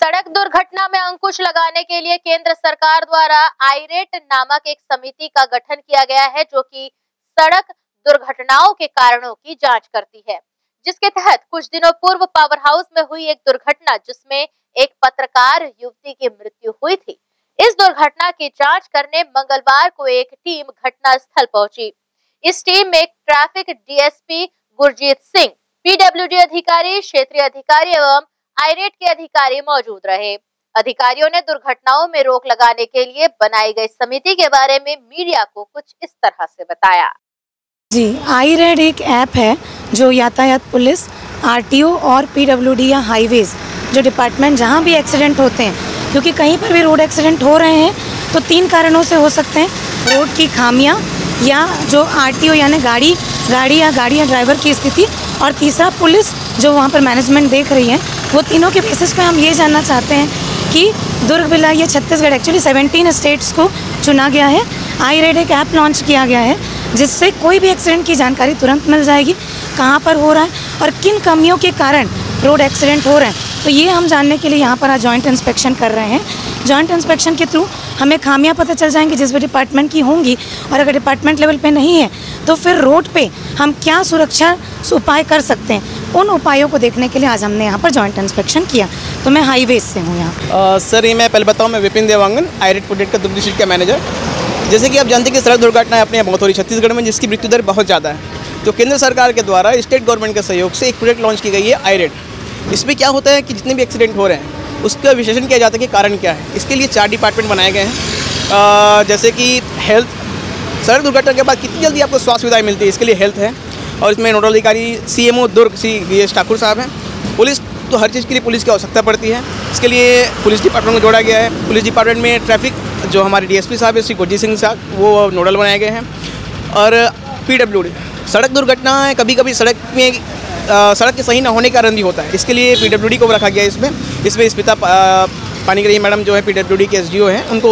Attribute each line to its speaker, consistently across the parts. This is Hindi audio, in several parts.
Speaker 1: सड़क दुर्घटना में अंकुश लगाने के लिए केंद्र सरकार द्वारा आईरेट नामक एक समिति का गठन किया गया है, जो कि सड़क दुर्घटनाओं के कारणों की जाँच करती है। जिसके तहत कुछ दिनों पूर्व पावर हाउस में हुई एक दुर्घटना, जिसमें एक पत्रकार युवती की मृत्यु हुई थी। इस दुर्घटना की जाँच करने मंगलवार को एक टीम घटना स्थल पहुँची। इस टीम में traffic DSP Gurjeet Singh, PWD अधिकारी, क्षेत्रीय अधिकारी एवं आईरेट के अधिकारी मौजूद रहे। अधिकारियों ने दुर्घटनाओं में रोक लगाने के लिए बनाई गई समिति के बारे में मीडिया को कुछ इस तरह से बताया।
Speaker 2: जी आई रेड एक ऐप है जो यातायात पुलिस, आरटीओ और पीडब्ल्यूडी या हाईवेज़, जो डिपार्टमेंट जहाँ भी एक्सीडेंट होते हैं, क्योंकि कहीं पर भी रोड एक्सीडेंट हो रहे हैं तो तीन कारणों से हो सकते हैं। रोड की खामियाँ या जो आरटीओ यानी गाड़ी गाड़ी या गाड़ी या ड्राइवर की स्थिति, और तीसरा पुलिस जो वहाँ पर मैनेजमेंट देख रही है, वो तीनों के बेसिस पे हम ये जानना चाहते हैं कि दुर्ग बिला ये छत्तीसगढ़ एक्चुअली 17 स्टेट्स को चुना गया है। आई रेड एक ऐप लॉन्च किया गया है, जिससे कोई भी एक्सीडेंट की जानकारी तुरंत मिल जाएगी, कहाँ पर हो रहा है और किन कमियों के कारण रोड एक्सीडेंट हो रहे हैं। तो ये हम जानने के लिए यहाँ पर आज जॉइंट इंस्पेक्शन कर रहे हैं। जॉइंट इंस्पेक्शन के थ्रू हमें खामियाँ पता चल जाएँगी, जिस भी डिपार्टमेंट की होंगी और अगर डिपार्टमेंट लेवल पे नहीं है तो फिर रोड पे हम क्या सुरक्षा उपाय कर सकते हैं? उन उपायों को देखने के लिए आज हमने यहाँ पर जॉइंट इंस्पेक्शन किया। तो मैं हाईवे से हूँ यहाँ।
Speaker 3: सर, ये मैं पहले बताऊँ, मैं विपिन देवांगन आईरेट प्रोजेक्ट का डिस्ट्रिक्ट का मैनेजर जैसे कि आप जानते हैं कि सड़क दुर्घटनाएँ अपने यहाँ बहुत हो रही छत्तीसगढ़ में, जिसकी मृत्यु दर बहुत ज़्यादा है। तो केंद्र सरकार के द्वारा स्टेट गवर्नमेंट के सहयोग से एक प्रोजेक्ट लॉन्च की गई है आईरेट इसमें क्या होता है कि जितने भी एक्सीडेंट हो रहे हैं, उसका विश्लेषण किया जाता है कि कारण क्या है। इसके लिए चार डिपार्टमेंट बनाए गए हैं। जैसे कि हेल्थ सड़क दुर्घटना के बाद कितनी जल्दी आपको स्वास्थ्य सुविधाएँ मिलती है, इसके लिए हेल्थ है। और इसमें नोडल अधिकारी C M Durg C S Thakur साहब हैं। पुलिस तो हर चीज़ के लिए पुलिस की आवश्यकता पड़ती है। इसके लिए पुलिस डिपार्टमेंट को जोड़ा गया है। पुलिस डिपार्टमेंट में ट्रैफ़िक जो हमारे डीएसपी साहब है, श्री गुरजीत सिंह साहब, वो नोडल बनाए गए हैं। और पीडब्ल्यूडी सड़क दुर्घटना कभी कभी सड़क में सड़क के सही न होने का कारण भी होता है। इसके लिए पीडब्ल्यूडी को रखा गया है इसमें। इसमें स्मिता पानीग्रही मैडम जो है पीडब्ल्यूडी के एसडीओ हैं, उनको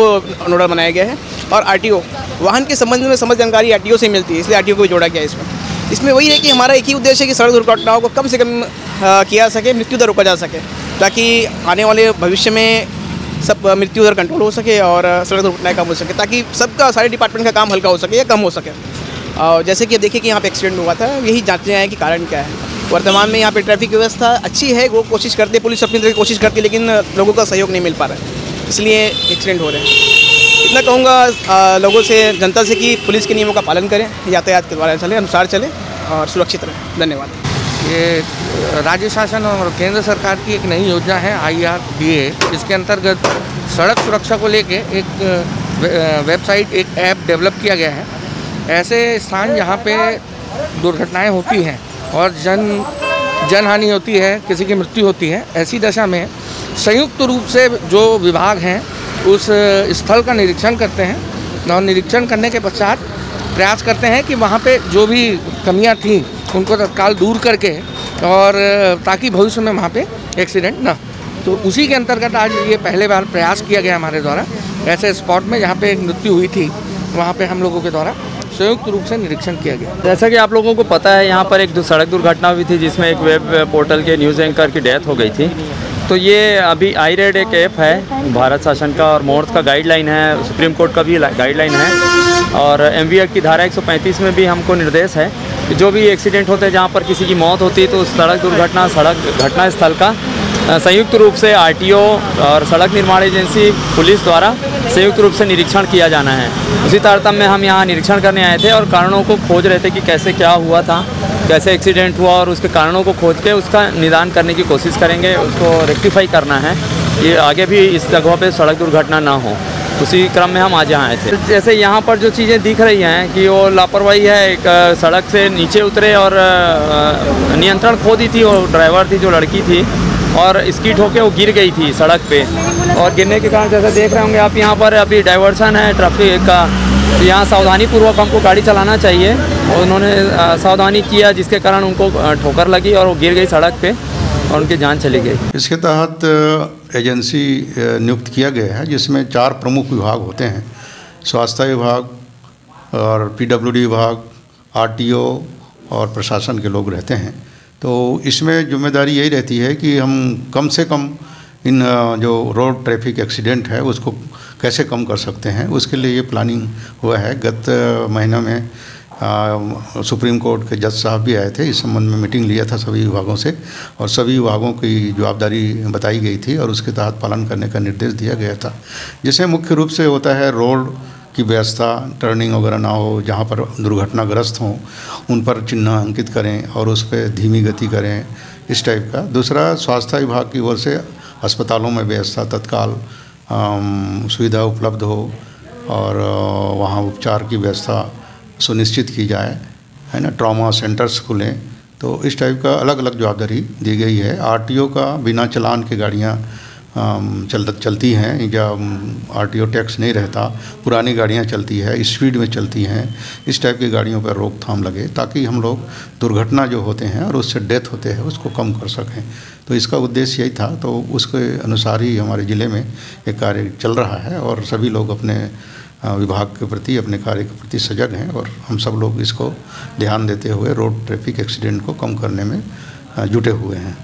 Speaker 3: नोडल बनाया गया है। और आरटीओ वाहन के संबंध में समझ जानकारी आरटीओ से मिलती है, इसलिए आरटीओ को भी जोड़ा गया है इसमें। इसमें वही है कि हमारा एक ही उद्देश्य है कि सड़क दुर्घटनाओं को कम से कम किया सके, मृत्यु दर रोका जा सके, ताकि आने वाले भविष्य में सब मृत्यु दर कंट्रोल हो सके और सड़क दुर्घटनाएँ कम हो सके, ताकि सबका, सारे डिपार्टमेंट का काम हल्का हो सके या कम हो सके। और जैसे कि देखिए कि यहाँ पे एक्सीडेंट हुआ था, यही जांचने आए कि कारण क्या है। वर्तमान में यहाँ पे ट्रैफ़िक व्यवस्था अच्छी है, वो कोशिश करते हैं, पुलिस अपनी तरह की कोशिश करती है, लेकिन लोगों का सहयोग नहीं मिल पा रहा है, इसलिए एक्सीडेंट हो रहे हैं। इतना कहूँगा लोगों से, जनता से कि पुलिस के नियमों का पालन करें, यातायात के द्वारा चलें, अनुसार चलें और सुरक्षित रहें। धन्यवाद।
Speaker 4: ये राज्य शासन और केंद्र सरकार की एक नई योजना है, आई आर डी ए। इसके अंतर्गत सड़क सुरक्षा को लेके एक वेबसाइट, एक ऐप डेवलप किया गया है। ऐसे स्थान जहाँ पे दुर्घटनाएँ होती हैं और जन, जनहानि होती है, किसी की मृत्यु होती है, ऐसी दशा में संयुक्त रूप से जो विभाग हैं उस स्थल का निरीक्षण करते हैं और निरीक्षण करने के पश्चात प्रयास करते हैं कि वहाँ पे जो भी कमियाँ थीं, उनको तत्काल दूर करके और ताकि भविष्य में वहाँ पे एक्सीडेंट ना तो उसी के अंतर्गत आज ये पहले बार प्रयास किया गया हमारे द्वारा। ऐसे स्पॉट में जहाँ पे मृत्यु हुई थी, वहाँ पे हम लोगों के द्वारा संयुक्त रूप से निरीक्षण किया गया।
Speaker 5: जैसा कि आप लोगों को पता है, यहाँ पर एक सड़क दुर्घटना हुई थी, जिसमें एक वेब पोर्टल के न्यूज़ एंकर की डेथ हो गई थी। तो ये अभी आई रेड एक ऐप है, भारत शासन का और मोर्स का गाइडलाइन है, सुप्रीम कोर्ट का भी गाइडलाइन है। और एम की धारा 135 में भी हमको निर्देश है कि जो भी एक्सीडेंट होते हैं, जहाँ पर किसी की मौत होती है तो उस सड़क दुर्घटना, सड़क घटना स्थल का संयुक्त रूप से आरटीओ और सड़क निर्माण एजेंसी, पुलिस द्वारा संयुक्त रूप से निरीक्षण किया जाना है। उसी तारतम्य हम यहाँ निरीक्षण करने आए थे और कारणों को खोज रहे थे कि कैसे क्या हुआ था। कैसे एक्सीडेंट हुआ और उसके कारणों को खोज के उसका निदान करने की कोशिश करेंगे, उसको रेक्टिफाई करना है। ये आगे भी इस जगह पे सड़क दुर्घटना ना हो। उसी क्रम में हम आज यहाँ आए थे। जैसे यहाँ पर जो चीज़ें दिख रही हैं कि वो लापरवाही है, एक सड़क से नीचे उतरे और नियंत्रण खो दी थी और ड्राइवर थी, जो लड़की थी, और स्कीट होके वो गिर गई थी सड़क पे। और गिरने के कारण जैसे देख रहे होंगे आप, यहाँ पर अभी डाइवर्सन है ट्रैफ़िक का। यहाँ सावधानी पूर्वक हमको गाड़ी चलाना चाहिए। और उन्होंने सावधानी किया, जिसके कारण उनको ठोकर लगी और वो गिर गई सड़क पे और उनकी जान चली गई।
Speaker 6: इसके तहत एजेंसी नियुक्त किया गया है, जिसमें चार प्रमुख विभाग होते हैं। स्वास्थ्य विभाग और पीडब्ल्यूडी विभाग, आरटीओ और प्रशासन के लोग रहते हैं। तो इसमें ज़िम्मेदारी यही रहती है कि हम कम से कम इन जो रोड ट्रैफ़िक एक्सीडेंट है, उसको कैसे कम कर सकते हैं, उसके लिए ये प्लानिंग हुआ है। गत महीना में अ, सुप्रीम कोर्ट के जज साहब भी आए थे। इस संबंध में मीटिंग लिया था सभी विभागों से और सभी विभागों की जवाबदारी बताई गई थी और उसके तहत पालन करने का निर्देश दिया गया था। जिसमें मुख्य रूप से होता है रोड की व्यवस्था टर्निंग वगैरह ना हो जहाँ पर दुर्घटनाग्रस्त हों उन पर चिन्ह अंकित करें और उस पर धीमी गति करें इस टाइप का। दूसरा स्वास्थ्य विभाग की ओर से अस्पतालों में व्यवस्था तत्काल सुविधा उपलब्ध हो और वहाँ उपचार की व्यवस्था सुनिश्चित की जाए, है ना? ट्रॉमा सेंटर्स खुलें। तो इस टाइप का अलग अलग जवाबदारी दी गई है। आरटीओ का बिना चलान के गाड़ियाँ चल, चलती हैं। या आरटीओ टैक्स नहीं रहता। पुरानी गाड़ियाँ चलती है स्पीड में चलती हैं। इस टाइप की गाड़ियों पर रोकथाम लगे ताकि हम लोग दुर्घटना जो होते हैं और उससे डेथ होते हैं, उसको कम कर सकें। तो इसका उद्देश्य यही था। तो उसके अनुसार ही हमारे ज़िले में ये कार्य चल रहा है और सभी लोग अपने विभाग के प्रति, अपने कार्य के प्रति सजग हैं और हम सब लोग इसको ध्यान देते हुए रोड ट्रैफ़िक एक्सीडेंट को कम करने में जुटे हुए हैं।